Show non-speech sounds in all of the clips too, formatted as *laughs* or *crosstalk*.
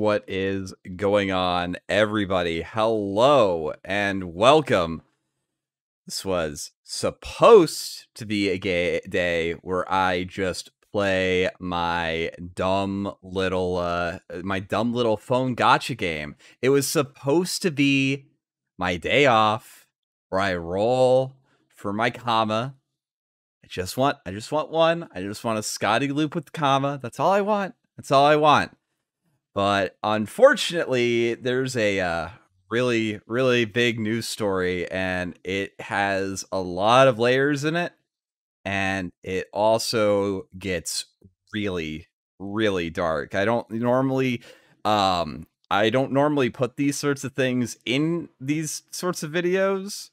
What is going on, everybody? Hello and welcome. This was supposed to be a gay day where I just play my dumb little uh my dumb little phone gotcha game. It was supposed to be my day off where I roll for my comma. I just want I just want one. I just want a Scotty loop with the comma. That's all I want. That's all I want. But unfortunately, there's a uh, really, really big news story, and it has a lot of layers in it. And it also gets really, really dark. I don't normally um I don't normally put these sorts of things in these sorts of videos.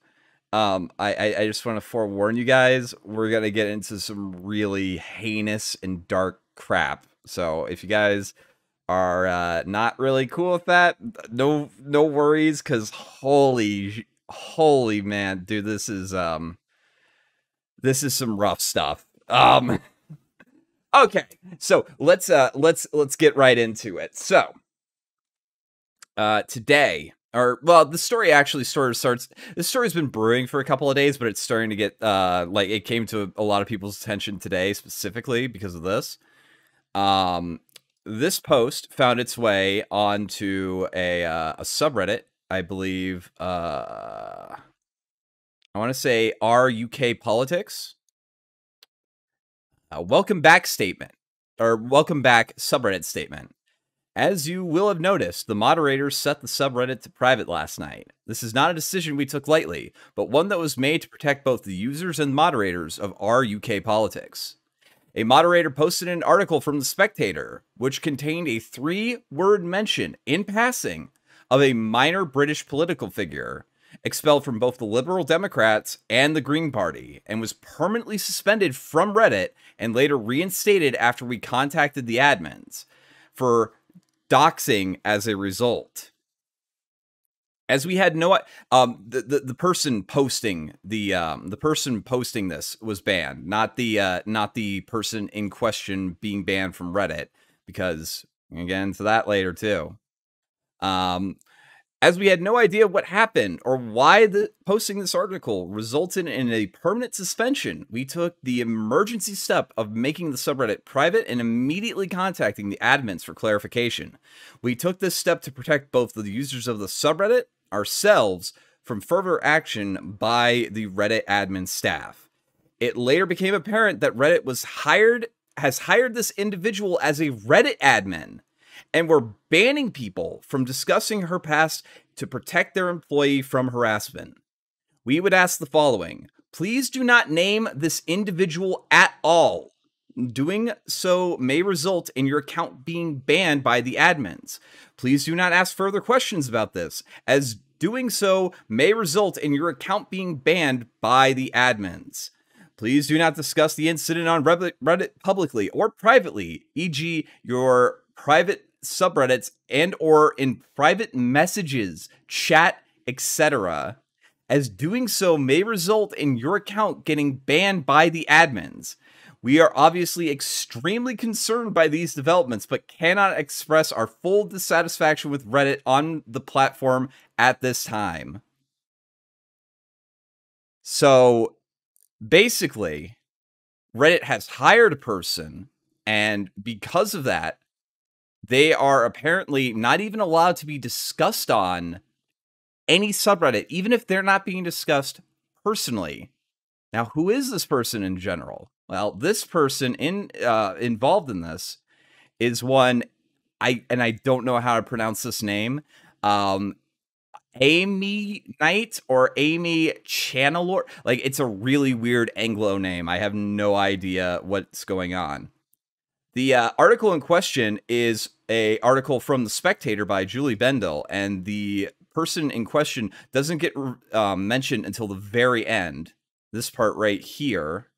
Um, I, I, I just want to forewarn you guys, we're gonna get into some really heinous and dark crap. So if you guys are uh, not really cool with that, no no worries, because holy holy man, dude, this is um this is some rough stuff. Um *laughs* okay, so let's uh let's let's get right into it. So uh today or well the story actually sort of starts the story's been brewing for a couple of days but it's starting to get uh like it came to a lot of people's attention today specifically because of this um this post found its way onto a uh, a subreddit i believe uh i want to say r uk politics uh, welcome back statement or welcome back subreddit statement as you will have noticed, the moderators set the subreddit to private last night. This is not a decision we took lightly, but one that was made to protect both the users and moderators of our UK politics. A moderator posted an article from The Spectator, which contained a three word mention in passing of a minor British political figure expelled from both the Liberal Democrats and the Green Party and was permanently suspended from Reddit and later reinstated after we contacted the admins for doxing as a result. As we had no, um, the, the the person posting the um the person posting this was banned, not the uh not the person in question being banned from Reddit, because again to that later too. Um, as we had no idea what happened or why the posting this article resulted in a permanent suspension, we took the emergency step of making the subreddit private and immediately contacting the admins for clarification. We took this step to protect both the users of the subreddit, ourselves, from further action by the Reddit admin staff. It later became apparent that Reddit was hired has hired this individual as a Reddit admin and we're banning people from discussing her past to protect their employee from harassment. We would ask the following please do not name this individual at all. Doing so may result in your account being banned by the admins. Please do not ask further questions about this, as doing so may result in your account being banned by the admins. Please do not discuss the incident on Reddit publicly or privately, e.g., your private subreddits and or in private messages, chat, etc. As doing so may result in your account getting banned by the admins. We are obviously extremely concerned by these developments, but cannot express our full dissatisfaction with Reddit on the platform at this time. So basically, Reddit has hired a person, and because of that, they are apparently not even allowed to be discussed on any subreddit, even if they're not being discussed personally. Now, who is this person in general? Well, this person in uh, involved in this is one I and I don't know how to pronounce this name. Um, Aimee Knight or Aimee Challenor. Like it's a really weird Anglo name. I have no idea what's going on. The uh, article in question is a article from the Spectator by Julie Bindel, and the person in question doesn't get um, mentioned until the very end. This part right here.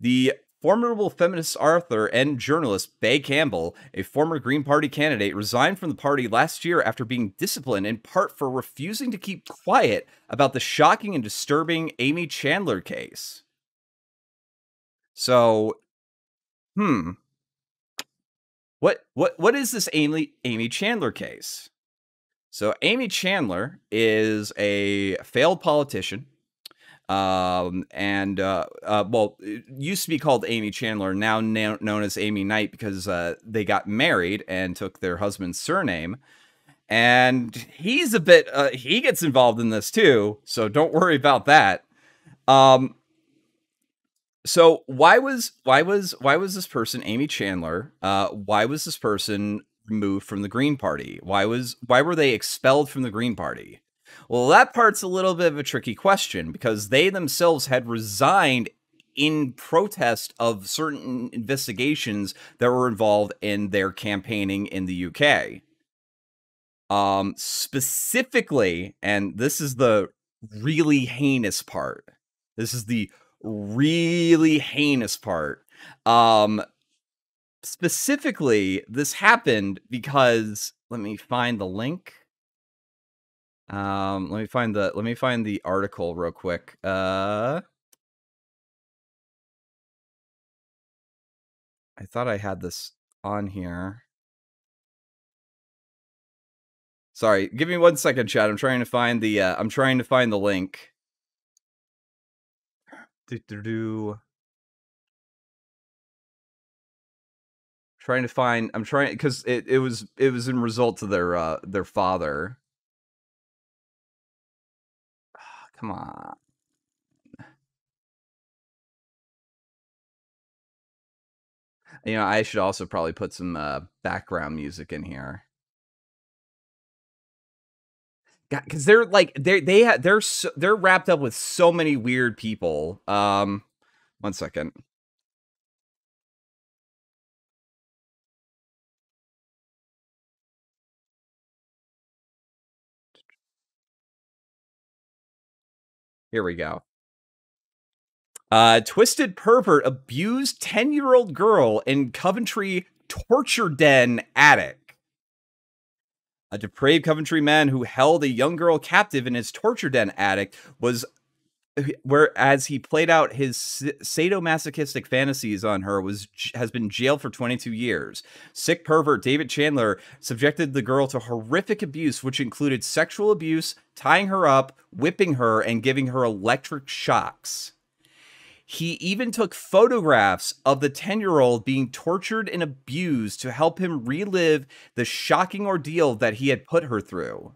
The formidable feminist author and journalist Bea Campbell, a former Green Party candidate, resigned from the party last year after being disciplined in part for refusing to keep quiet about the shocking and disturbing Aimee Chandler case. So, hmm. what what what is this Aimee Aimee Chandler case? So Aimee Chandler is a failed politician. Um, and uh, uh, well, used to be called Aimee Chandler, now na- known as Aimee Knight because uh, they got married and took their husband's surname. And he's a bit, uh, he gets involved in this too, so don't worry about that. Um, so why was why was why was this person Aimee Chandler? Uh, why was this person removed from the Green Party? Why was why were they expelled from the Green Party? Well, that part's a little bit of a tricky question because they themselves had resigned in protest of certain investigations that were involved in their campaigning in the UK. Um, specifically, and this is the really heinous part. This is the really heinous part. Um, specifically, this happened because let me find the link. Um, let me find the let me find the article real quick. Uh, I thought I had this on here. Sorry, give me one second, chat. I'm trying to find the uh, I'm trying to find the link. Do, do, do. Trying to find. I'm trying because it, it was it was in result to their uh their father. Ah, come on. You know, I should also probably put some uh, background music in here. because they're like they they ha- they're so, they're wrapped up with so many weird people. Um, one second. Here we go. Uh, twisted pervert abused 10 year old girl in Coventry torture den attic. A depraved Coventry man who held a young girl captive in his torture den attic was whereas he played out his sadomasochistic fantasies on her was has been jailed for 22 years. Sick pervert David Chandler subjected the girl to horrific abuse which included sexual abuse, tying her up, whipping her and giving her electric shocks. He even took photographs of the 10 year old being tortured and abused to help him relive the shocking ordeal that he had put her through.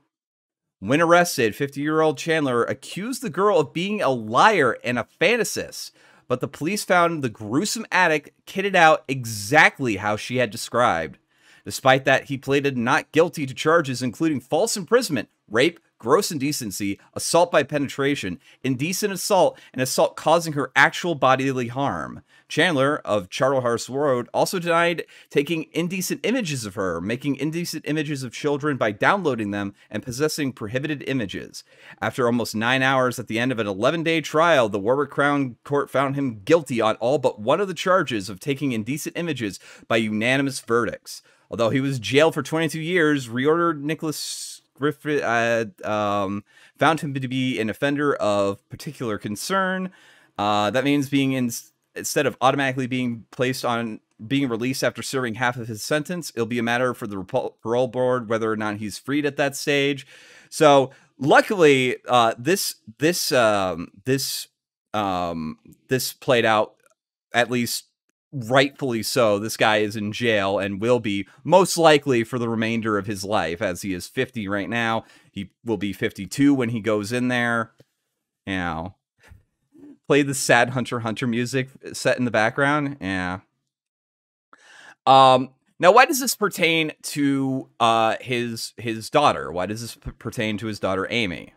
When arrested, 50 year old Chandler accused the girl of being a liar and a fantasist, but the police found the gruesome attic kitted out exactly how she had described. Despite that, he pleaded not guilty to charges including false imprisonment, rape, gross indecency, assault by penetration, indecent assault, and assault causing her actual bodily harm. Chandler of Charterhouse Road also denied taking indecent images of her, making indecent images of children by downloading them, and possessing prohibited images. After almost nine hours at the end of an 11 day trial, the Warwick Crown Court found him guilty on all but one of the charges of taking indecent images by unanimous verdicts. Although he was jailed for 22 years, Recorder Nicholas Griffith uh, um, found him to be an offender of particular concern. Uh, that means being in, instead of automatically being placed on being released after serving half of his sentence, it'll be a matter for the parole board whether or not he's freed at that stage. So luckily, uh, this this um, this um, this played out at least rightfully so, this guy is in jail and will be most likely for the remainder of his life, as he is 50 right now. He will be 52 when he goes in there. You play the sad Hunter Hunter music set in the background. Yeah. Um. Now, why does this pertain to uh his his daughter? Why does this pertain to his daughter Aimee?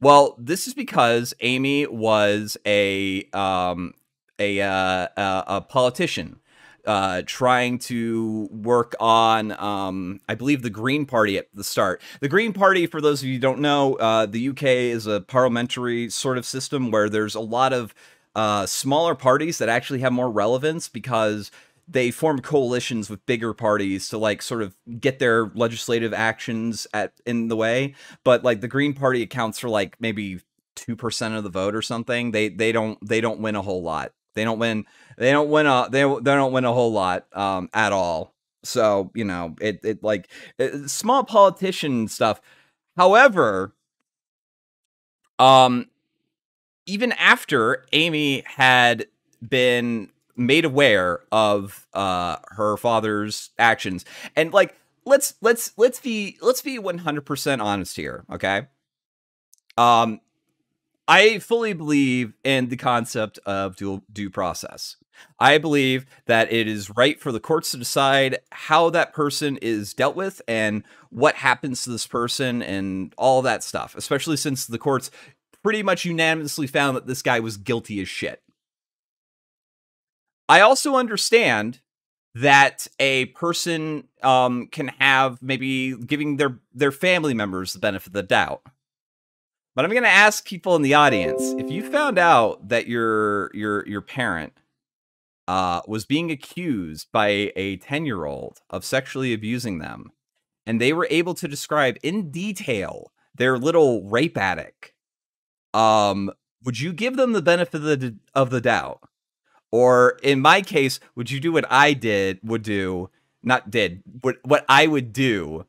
Well, this is because Aimee was a um a uh, a, a politician uh, trying to work on, um, I believe, the Green Party at the start. The Green Party, for those of you who don't know, uh, the UK is a parliamentary sort of system where there's a lot of uh, smaller parties that actually have more relevance because they form coalitions with bigger parties to like sort of get their legislative actions at in the way. But like the Green Party accounts for like maybe two percent of the vote or something. They they don't they don't win a whole lot. They don't win. They don't win a. They they don't win a whole lot um, at all. So, you know, it it like it, small politician stuff. However, um even after Aimee had been made aware of uh her father's actions and like let's let's let's be let's be 100% honest here, okay? Um I fully believe in the concept of due, due process. I believe that it is right for the courts to decide how that person is dealt with and what happens to this person and all that stuff, especially since the courts pretty much unanimously found that this guy was guilty as shit. I also understand that a person um, can have maybe giving their their family members the benefit of the doubt. But I'm going to ask people in the audience if you found out that your your your parent uh, was being accused by a 10 year old of sexually abusing them, and they were able to describe in detail their little rape attic. Um, would you give them the benefit of the, of the doubt? Or in my case, would you do what I did, would do, not did, what, what I would do?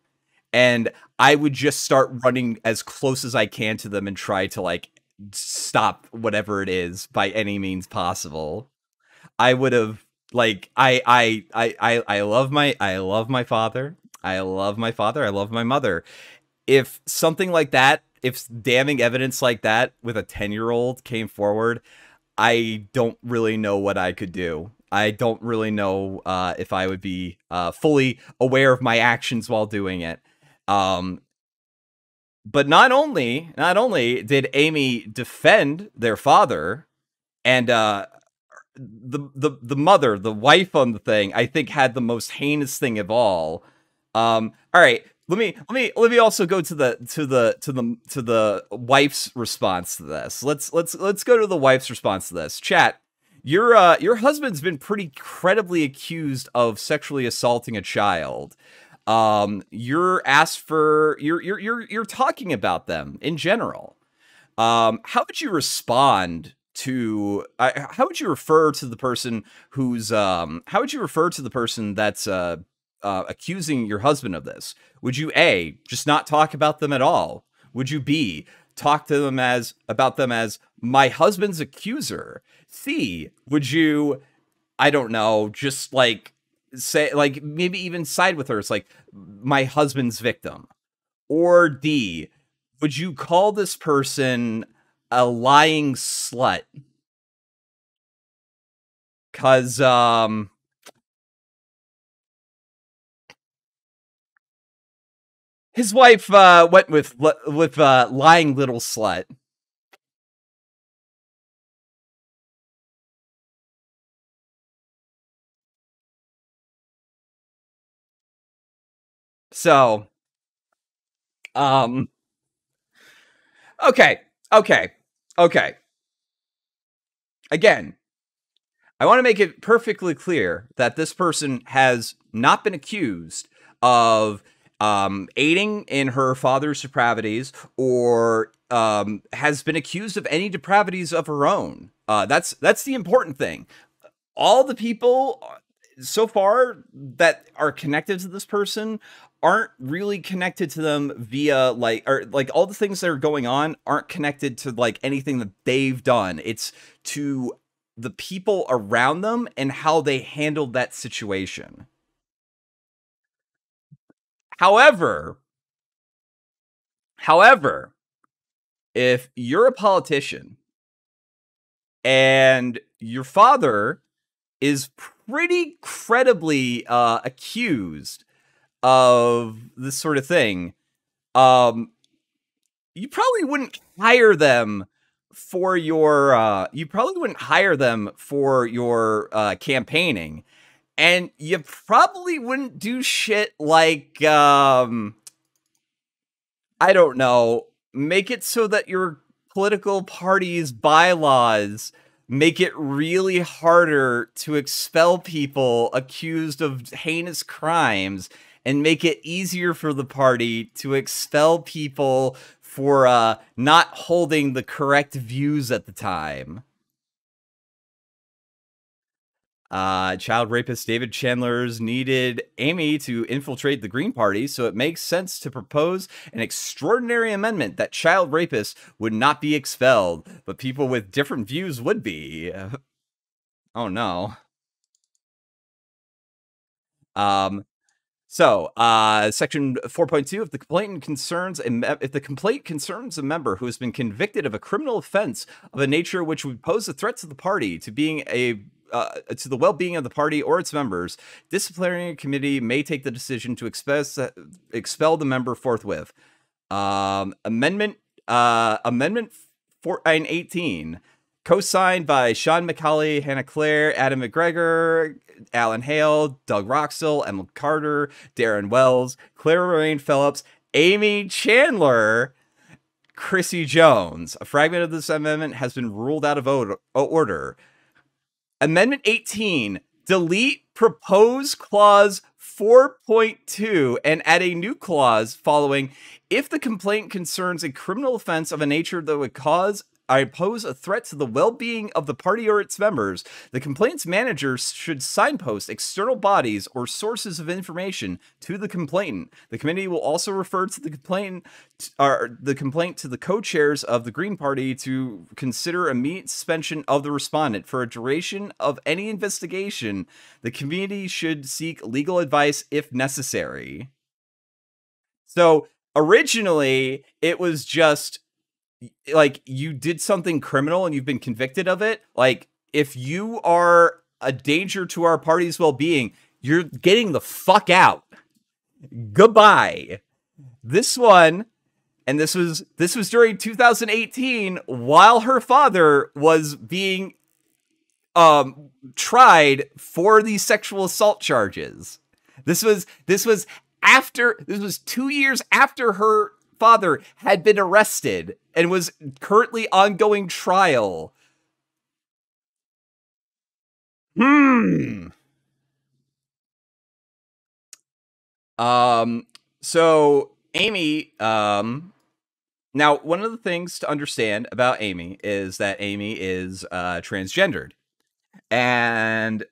And I would just start running as close as I can to them and try to like stop whatever it is by any means possible. I would have like I I I I I love my I love my father. I love my father. I love my mother. If something like that, if damning evidence like that with a 10-year-old came forward, I don't really know what I could do. I don't really know uh, if I would be uh, fully aware of my actions while doing it. Um, but not only not only did Aimee defend their father, and uh, the the the mother, the wife on the thing, I think had the most heinous thing of all. Um, all right, let me let me let me also go to the to the to the to the wife's response to this. Let's let's let's go to the wife's response to this. Chat. Your uh your husband's been pretty credibly accused of sexually assaulting a child. Um, you're asked for you're you're you're you're talking about them in general. Um, how would you respond to uh, how would you refer to the person who's um how would you refer to the person that's uh, uh accusing your husband of this? Would you a just not talk about them at all? Would you b talk to them as about them as my husband's accuser? C would you i don't know just like say like maybe even side with her it's like my husband's victim. Or d would you call this person a lying slut. Cause um his wife uh went with with uh lying little slut. So um okay, okay. Okay. Again, I want to make it perfectly clear that this person has not been accused of um, aiding in her father's depravities or um, has been accused of any depravities of her own. Uh, that's that's the important thing. All the people uh, so far that are connected to this person aren't really connected to them via like or like all the things that are going on aren't connected to like anything that they've done. It's to the people around them and how they handled that situation. However however if you're a politician and your father is pretty credibly uh, accused of this sort of thing, um, you probably wouldn't hire them for your uh, you probably wouldn't hire them for your uh, campaigning. And you probably wouldn't do shit like um i don't know make it so that your political party's bylaws make it really harder to expel people accused of heinous crimes and make it easier for the party to expel people for uh, not holding the correct views at the time. Uh, child rapist David Chandler's needed Aimee to infiltrate the Green Party, so it makes sense to propose an extraordinary amendment that child rapists would not be expelled, but people with different views would be. *laughs* Oh no. Um, so, uh, section 4.2 if the complaint concerns a if the complaint concerns a member who has been convicted of a criminal offense of a nature which would pose a threat to the party to being a uh, to the well-being of the party or its members, disciplinary committee may take the decision to expel expel the member forthwith. Um, amendment uh, amendment 418 co-signed by Sean McCauley, Hannah Claire, Adam McGregor, Alan Hale, Doug Roxell, Emma Carter, Darren Wells, Claire Rain Phillips, Aimee Chandler, Chrissy Jones. A fragment of this amendment has been ruled out of uh, order. Amendment 18, delete proposed clause 4.2 and add a new clause following if the complaint concerns a criminal offense of a nature that would cause I pose a threat to the well being of the party or its members, the complaints manager should signpost external bodies or sources of information to the complainant. The committee will also refer to the complaint or the complaint to the co-chairs of the Green Party to consider a immediate suspension of the respondent for a duration of any investigation. The committee should seek legal advice if necessary. So originally, it was just like you did something criminal and you've been convicted of it, like if you are a danger to our party's well-being, you're getting the fuck out. Goodbye. This one and this was this was during 2018 while her father was being um tried for these sexual assault charges. This was this was after this was 2 years after her father had been arrested and was currently ongoing trial. Hmm. Um so Aimee um now one of the things to understand about Aimee is that Aimee is uh transgendered. And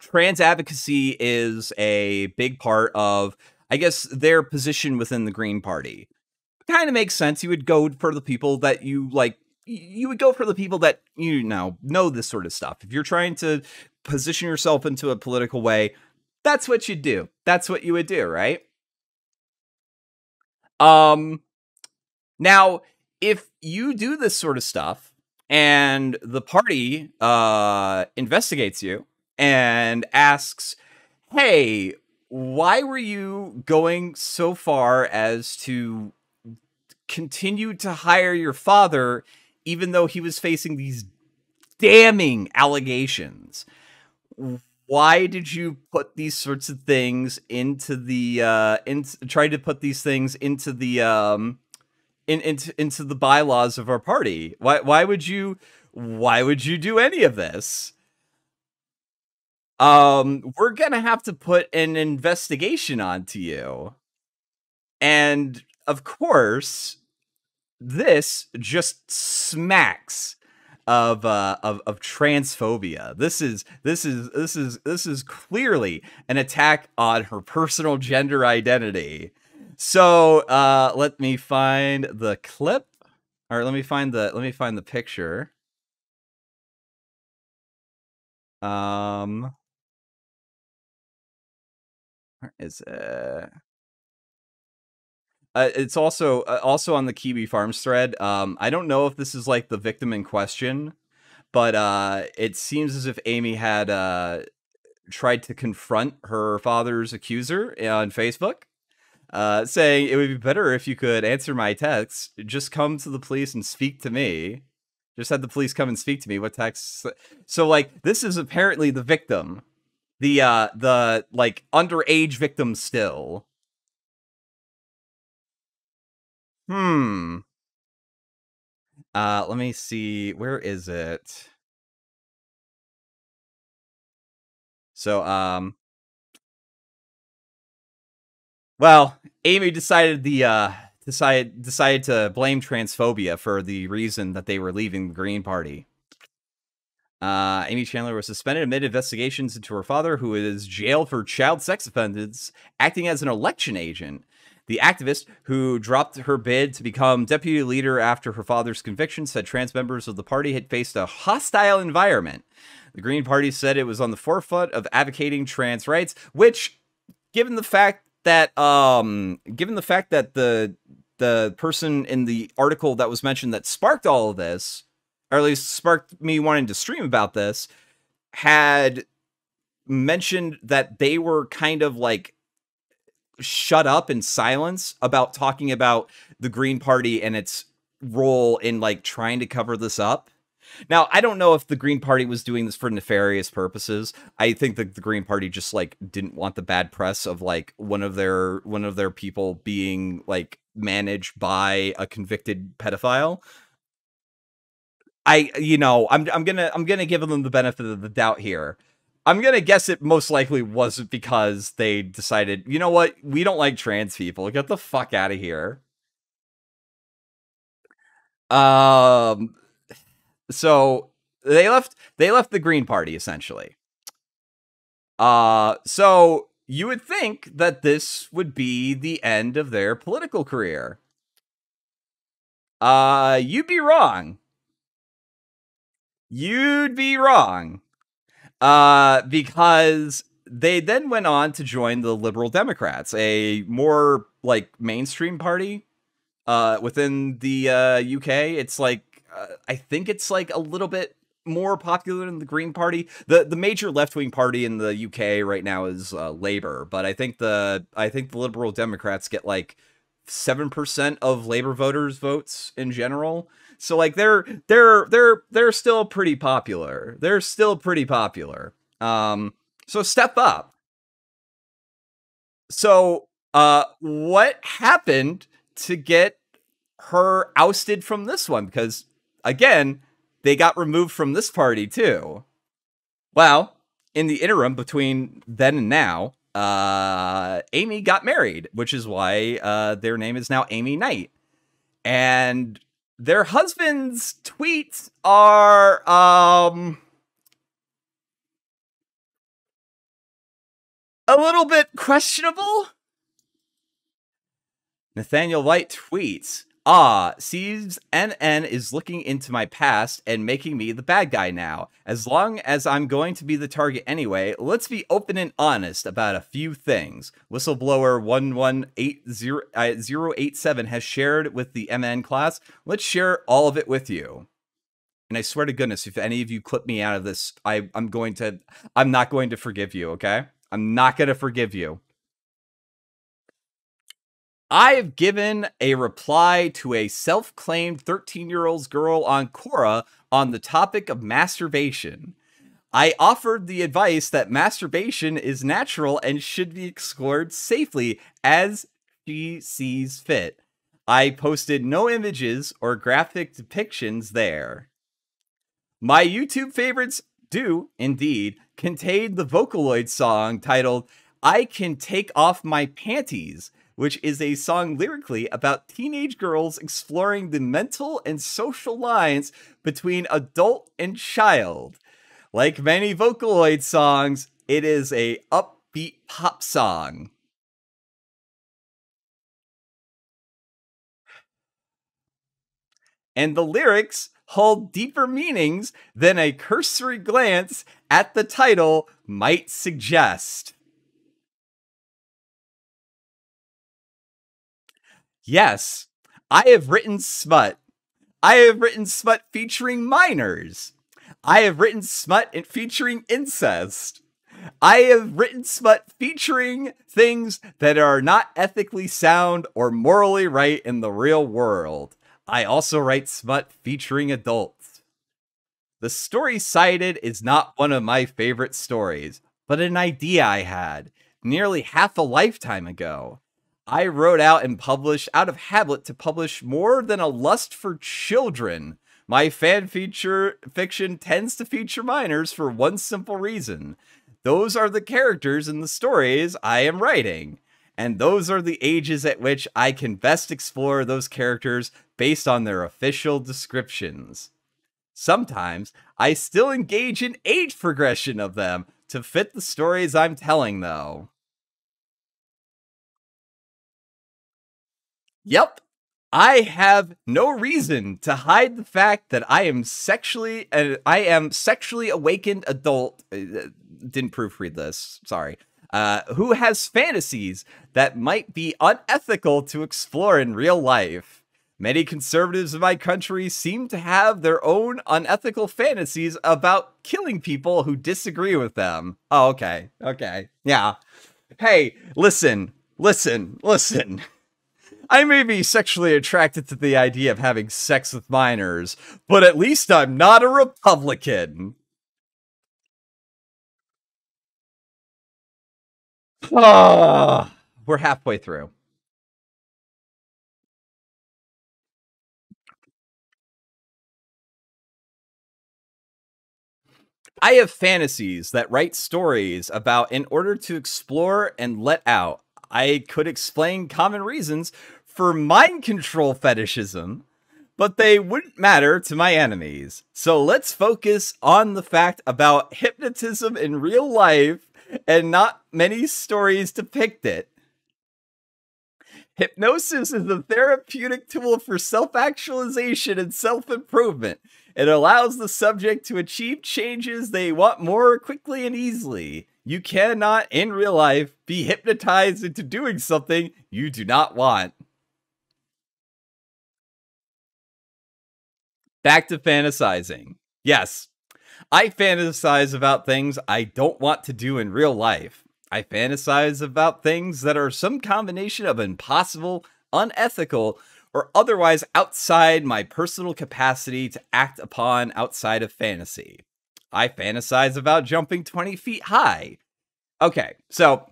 trans advocacy is a big part of I guess their position within the Green Party kind of makes sense. You would go for the people that you like. You would go for the people that you know know this sort of stuff. If you're trying to position yourself into a political way, that's what you do. That's what you would do, right? Um, now if you do this sort of stuff and the party uh investigates you and asks, "Hey, why were you going so far as to continue to hire your father even though he was facing these damning allegations. Why did you put these sorts of things into the uh in try to put these things into the um in, into into the bylaws of our party? Why why would you why would you do any of this? Um, we're gonna have to put an investigation onto you. And of course, this just smacks of uh of, of transphobia. This is this is this is this is clearly an attack on her personal gender identity. So uh let me find the clip. Or let me find the let me find the picture. Um where is it? Uh, it's also uh, also on the Kiwi Farms thread. Um, I don't know if this is like the victim in question, but uh, it seems as if Aimee had uh, tried to confront her father's accuser on Facebook, uh, saying it would be better if you could answer my text. Just come to the police and speak to me. Just had the police come and speak to me. What text? So like this is apparently the victim the uh the like underage victim still. Hmm. Uh let me see. Where is it? So um well, Aimee decided the uh decided decided to blame transphobia for the reason that they were leaving the Green Party. Uh, Aimee Chandler was suspended amid investigations into her father, who is jailed for child sex offenses, acting as an election agent. The activist, who dropped her bid to become deputy leader after her father's conviction, said trans members of the party had faced a hostile environment. The Green Party said it was on the forefront of advocating trans rights, which, given the fact that, um, given the fact that the the person in the article that was mentioned that sparked all of this, or at least sparked me wanting to stream about this, had mentioned that they were kind of like shut up in silence about talking about the Green Party and its role in like trying to cover this up. Now, I don't know if the Green Party was doing this for nefarious purposes. I think that the Green Party just like didn't want the bad press of like one of their one of their people being like managed by a convicted pedophile. I you know, I'm I'm going to I'm going to give them the benefit of the doubt here. I'm gonna guess it most likely wasn't because they decided, you know what, we don't like trans people. Get the fuck out of here. Um, so they left. They left the Green Party essentially. Uh, so you would think that this would be the end of their political career. Uh, you'd be wrong. You'd be wrong uh, because they then went on to join the Liberal Democrats, a more like mainstream party uh, within the uh, UK. It's like uh, I think it's like a little bit more popular than the Green Party. the The major left wing party in the UK right now is uh, Labour, but I think the I think the Liberal Democrats get like seven percent of Labour voters' votes in general. So like they're they're they're they're still pretty popular. They're still pretty popular. Um so step up. So uh what happened to get her ousted from this one because again, they got removed from this party too. Well, in the interim between then and now, uh, Aimee got married, which is why uh, their name is now Aimee Knight. And their husbands' tweets are um a little bit questionable. Nathaniel White tweets, Ah, sees NN is looking into my past and making me the bad guy now. As long as I'm going to be the target anyway, let's be open and honest about a few things. Whistleblower 1180087 uh, has shared with the MN class. Let's share all of it with you. And I swear to goodness, if any of you clip me out of this, I, I'm going to, I'm not going to forgive you, okay? I'm not going to forgive you. I have given a reply to a self claimed 13 year old girl on Quora on the topic of masturbation. I offered the advice that masturbation is natural and should be explored safely as she sees fit. I posted no images or graphic depictions there. My YouTube favorites do, indeed, contain the Vocaloid song titled I Can Take Off My Panties which is a song lyrically about teenage girls exploring the mental and social lines between adult and child. Like many Vocaloid songs, it is a upbeat pop song. And the lyrics hold deeper meanings than a cursory glance at the title might suggest. Yes, I have written smut. I have written smut featuring minors. I have written smut featuring incest. I have written smut featuring things that are not ethically sound or morally right in the real world. I also write smut featuring adults. The story cited is not one of my favorite stories, but an idea I had nearly half a lifetime ago. I wrote out and published out of habit to publish more than a lust for children. My fan feature fiction tends to feature minors for one simple reason. Those are the characters in the stories I am writing. And those are the ages at which I can best explore those characters based on their official descriptions. Sometimes I still engage in age progression of them to fit the stories I'm telling, though. Yep. I have no reason to hide the fact that I am sexually uh, I am sexually awakened adult uh, didn't proofread this. Sorry. Uh, who has fantasies that might be unethical to explore in real life. Many conservatives in my country seem to have their own unethical fantasies about killing people who disagree with them. Oh, okay. Okay. Yeah. Hey, listen, listen, listen. *laughs* I may be sexually attracted to the idea of having sex with minors, but at least I'm not a Republican. Ah, we're halfway through. I have fantasies that write stories about in order to explore and let out. I could explain common reasons for mind control fetishism, but they wouldn't matter to my enemies. So let's focus on the fact about hypnotism in real life and not many stories depict it. Hypnosis is a therapeutic tool for self actualization and self improvement. It allows the subject to achieve changes they want more quickly and easily. You cannot, in real life, be hypnotized into doing something you do not want. Back to fantasizing. Yes, I fantasize about things I don't want to do in real life. I fantasize about things that are some combination of impossible, unethical, or otherwise outside my personal capacity to act upon outside of fantasy. I fantasize about jumping 20 feet high. Okay, so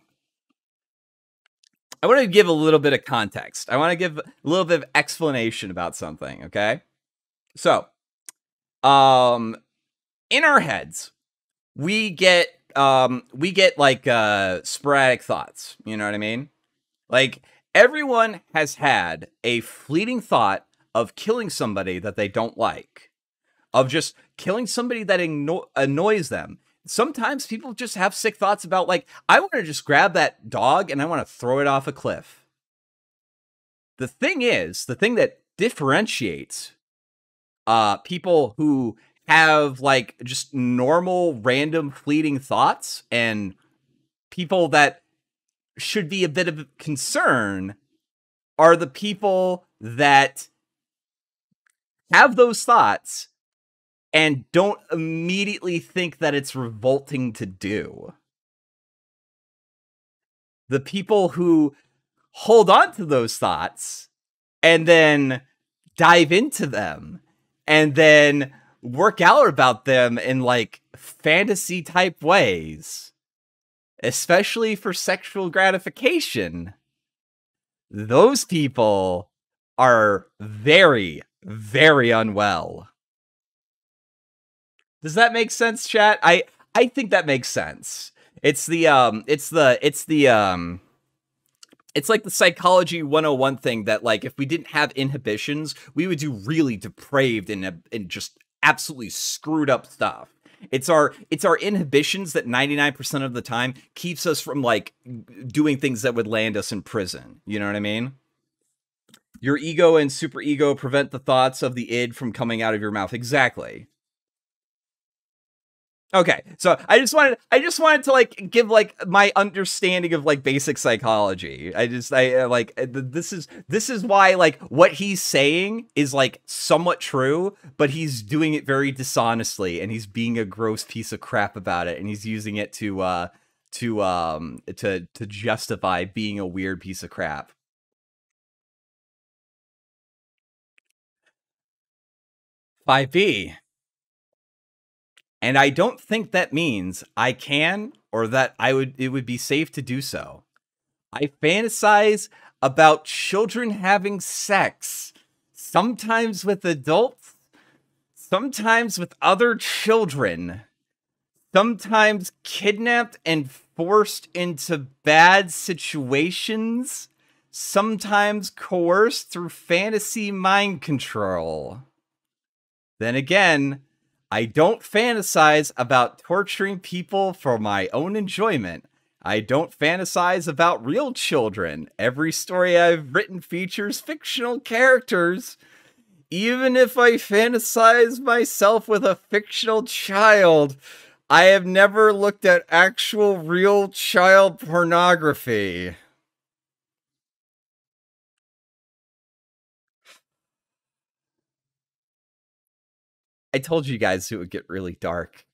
I want to give a little bit of context. I want to give a little bit of explanation about something, okay? So, um, in our heads, we get um we get like uh sporadic thoughts. You know what I mean? Like everyone has had a fleeting thought of killing somebody that they don't like, of just killing somebody that anno- annoys them. Sometimes people just have sick thoughts about like I want to just grab that dog and I want to throw it off a cliff. The thing is, the thing that differentiates uh people who have like just normal random fleeting thoughts and people that should be a bit of concern are the people that have those thoughts and don't immediately think that it's revolting to do. The people who hold on to those thoughts and then dive into them and then work out about them in like fantasy type ways, especially for sexual gratification, those people are very, very unwell. Does that make sense, chat? I I think that makes sense. It's the um it's the it's the um it's like the psychology 101 thing that like if we didn't have inhibitions, we would do really depraved and and just absolutely screwed up stuff. It's our it's our inhibitions that 99% of the time keeps us from like doing things that would land us in prison. You know what I mean? Your ego and super ego prevent the thoughts of the id from coming out of your mouth. Exactly. Okay, so I just wanted I just wanted to like give like my understanding of like basic psychology. I just I uh, like uh, this is this is why like what he's saying is like somewhat true, but he's doing it very dishonestly and he's being a gross piece of crap about it and he's using it to uh to um to to justify being a weird piece of crap. Five B. And I don't think that means I can or that I would it would be safe to do so. I fantasize about children having sex, sometimes with adults, sometimes with other children, sometimes kidnapped and forced into bad situations, sometimes coerced through fantasy mind control. Then again, I don't fantasize about torturing people for my own enjoyment. I don't fantasize about real children. Every story I've written features fictional characters. Even if I fantasize myself with a fictional child, I have never looked at actual real child pornography. I told you guys it would get really dark.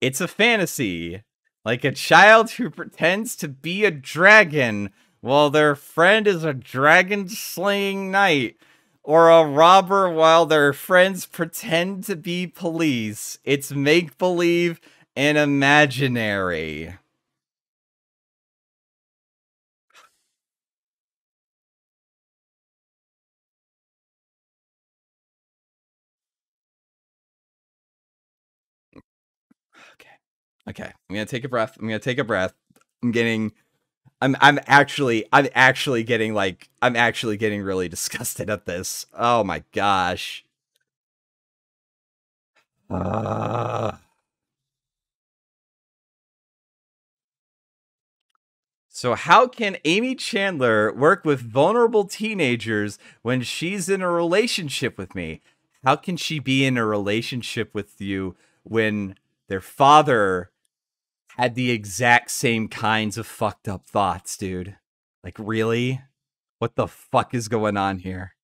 It's a fantasy, like a child who pretends to be a dragon while their friend is a dragon slaying knight, or a robber while their friends pretend to be police. It's make believe and imaginary. Okay, I'm gonna take a breath. I'm gonna take a breath. I'm getting I'm I'm actually I'm actually getting like I'm actually getting really *laughs* disgusted at this. Oh my gosh. Uh... So how can Aimee Challenor work with vulnerable teenagers when she's in a relationship with me? How can she be in a relationship with you when their father had the exact same kinds of fucked up thoughts, dude. Like, really? What the fuck is going on here?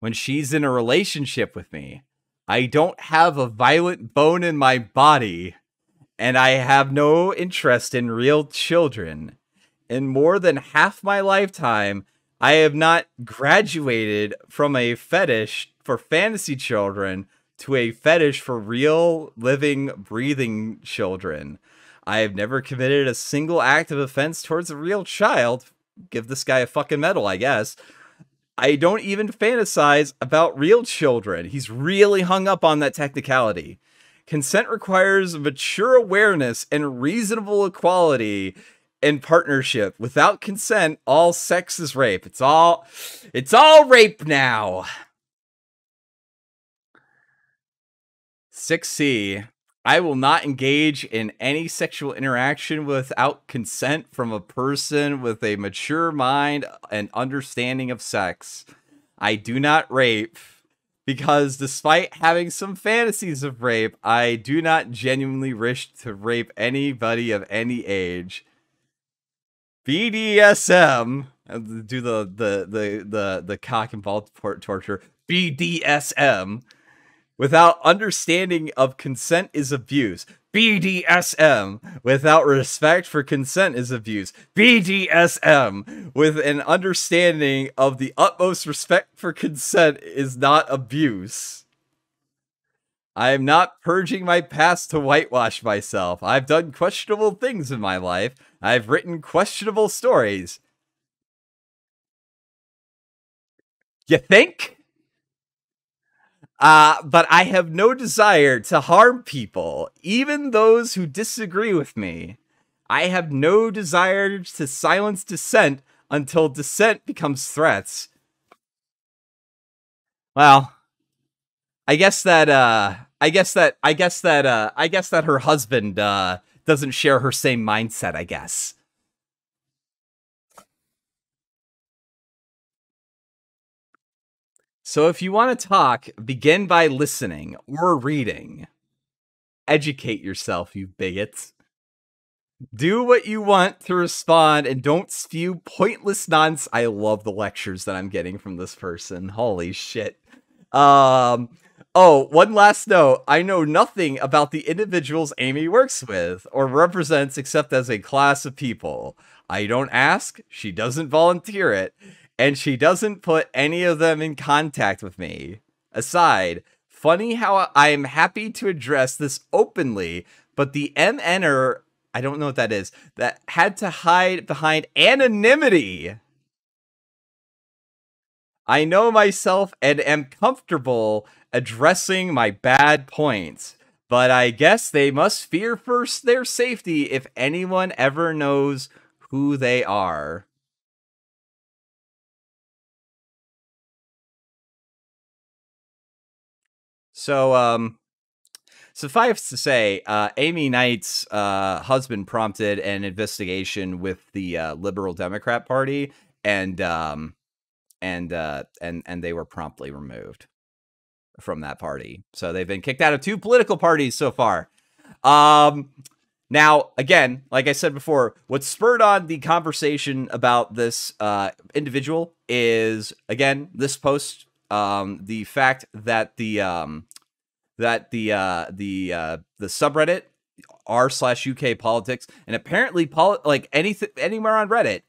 When she's in a relationship with me, I don't have a violent bone in my body, and I have no interest in real children. In more than half my lifetime, I have not graduated from a fetish for fantasy children to a fetish for real, living, breathing children. I have never committed a single act of offense towards a real child. Give this guy a fucking medal, I guess. I don't even fantasize about real children. He's really hung up on that technicality. Consent requires mature awareness and reasonable equality and partnership. Without consent, all sex is rape. It's all it's all rape now. 6C, I will not engage in any sexual interaction without consent from a person with a mature mind and understanding of sex. I do not rape because despite having some fantasies of rape, I do not genuinely wish to rape anybody of any age. BDSM, uh, do the the the the the cock and ball torture. BDSM without understanding of consent is abuse. BDSM without respect for consent is abuse. BDSM with an understanding of the utmost respect for consent is not abuse. I am not purging my past to whitewash myself. I've done questionable things in my life. I've written questionable stories. You think? Uh, but I have no desire to harm people, even those who disagree with me. I have no desire to silence dissent until dissent becomes threats. Well, I guess that uh I guess that I guess that uh I guess that her husband uh doesn't share her same mindset, I guess. So if you want to talk, begin by listening or reading. Educate yourself, you bigots. Do what you want to respond and don't spew pointless nonsense. I love the lectures that I'm getting from this person. Holy shit. Um Oh, one last note. I know nothing about the individuals Aimee works with or represents except as a class of people. I don't ask, she doesn't volunteer it, and she doesn't put any of them in contact with me. Aside, funny how I am happy to address this openly, but the MNer, I don't know what that is, that had to hide behind anonymity. I know myself and am comfortable addressing my bad points, but I guess they must fear first their safety if anyone ever knows who they are. So, um, suffice to say, uh, Aimee Knight's uh, husband prompted an investigation with the uh, Liberal Democrat Party, and um, and uh, and and they were promptly removed from that party. So they've been kicked out of two political parties so far. Um, now, again, like I said before, what spurred on the conversation about this uh, individual is again this post, um, the fact that the um, that the uh, the uh, the subreddit r slash UK politics and apparently poli- like anything anywhere on Reddit,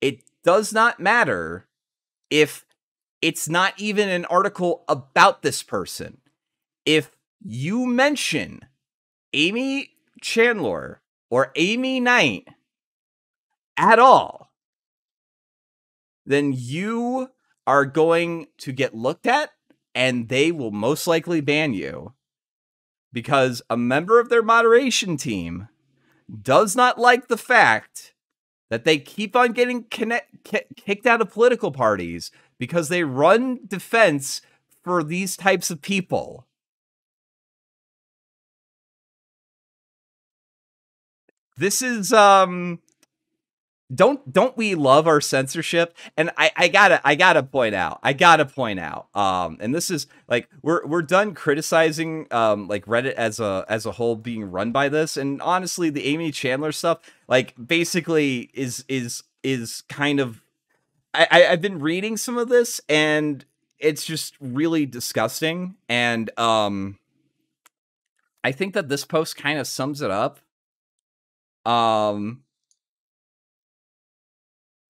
it does not matter if it's not even an article about this person. If you mention Aimee Challenor or Aimee Knight at all, then you are going to get looked at and they will most likely ban you because a member of their moderation team does not like the fact that they keep on getting connect, kicked out of political parties because they run defense for these types of people. This is um don't don't we love our censorship and i i gotta i gotta point out i gotta point out um and this is like we're we're done criticizing um like reddit as a as a whole being run by this and honestly the aimee challenor stuff like basically is is is kind of I, I've been reading some of this and it's just really disgusting. And um I think that this post kind of sums it up. Um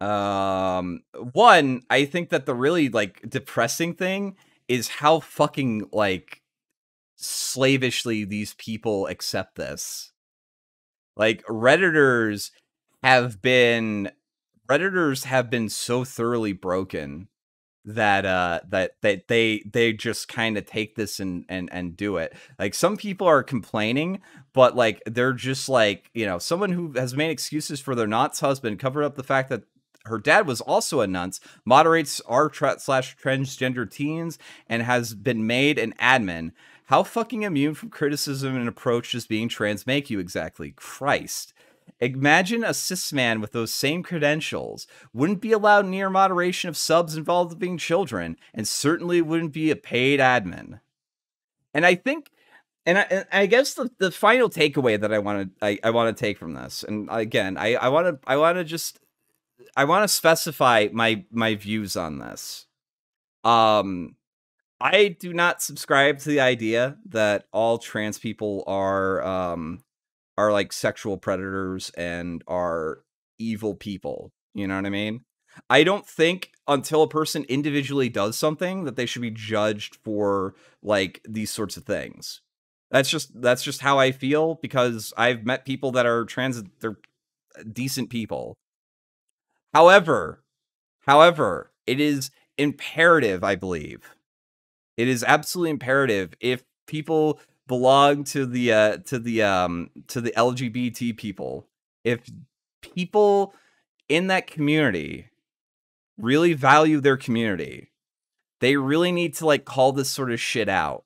um one, I think that the really like depressing thing is how fucking like slavishly these people accept this. Like redditors have been Redditors have been so thoroughly broken that uh that that they they just kind of take this and and and do it like some people are complaining but like they're just like you know someone who has made excuses for their nonce husband covered up the fact that her dad was also a nunce moderates r slash transgender teens and has been made an admin. How fucking immune from criticism and approach does being trans make you exactly? Christ. Imagine a cis man with those same credentials. Wouldn't be allowed near moderation of subs involving children, and certainly wouldn't be a paid admin. And I think, and I, and I guess the, the final takeaway that I want to I, I want to take from this, and again, I I want to I want to just I want to specify my my views on this. Um, I do not subscribe to the idea that all trans people are um are like sexual predators and are evil people. You know what I mean? I don't think until a person individually does something that they should be judged for like these sorts of things. That's just that's just how I feel because I've met people that are trans they're decent people. However, however, it is imperative, I believe. It is absolutely imperative if people belong to the uh to the um to the LGBT people, if people in that community really value their community, they really need to like call this sort of shit out.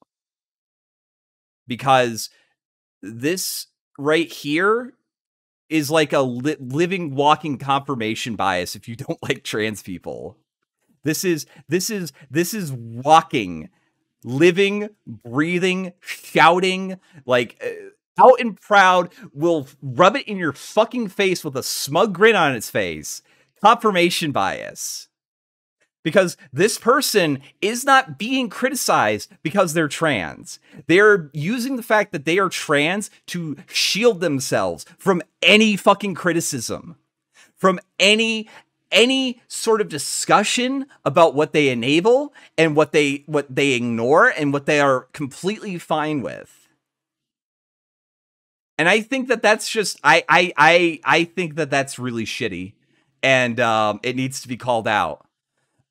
Because this right here is like a li- living walking confirmation bias if you don't *laughs* like trans people. This is this is this is walking living, breathing, shouting, like uh, out and proud, will rub it in your fucking face with a smug grin on its face. Confirmation bias. Because this person is not being criticized because they're trans. They're using the fact that they are trans to shield themselves from any fucking criticism, from any any sort of discussion about what they enable and what they what they ignore and what they are completely fine with. And i think that that's just i i i, I think that that's really shitty. And um, it needs to be called out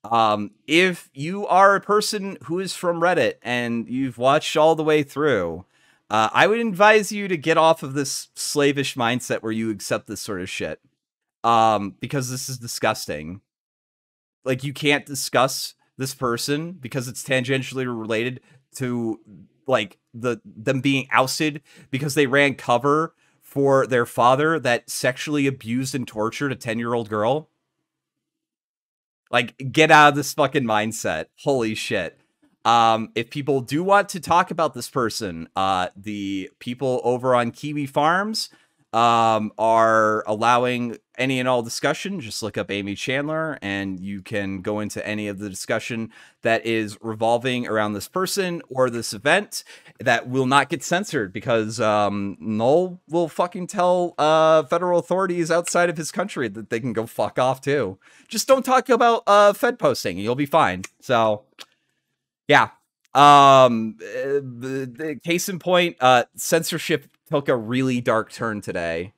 um, if you are a person who is from reddit and you've watched all the way through uh, i would advise you to get off of this slavish mindset where you accept this sort of shit um, because this is disgusting. Like you can't discuss this person because it's tangentially related to like the them being ousted because they ran cover for their father that sexually abused and tortured a 10 year old girl. Like, get out of this fucking mindset. Holy shit. Um, if people do want to talk about this person, uh, the people over on Kiwi Farms um, are allowing any and all discussion. Just look up Aimee Challenor and you can go into any of the discussion that is revolving around this person or this event that will not get censored because um, Null will fucking tell uh, federal authorities outside of his country that they can go fuck off too. Just don't talk about uh, Fed posting you'll be fine. So, yeah. Um, the, the case in point, uh, censorship took a really dark turn today.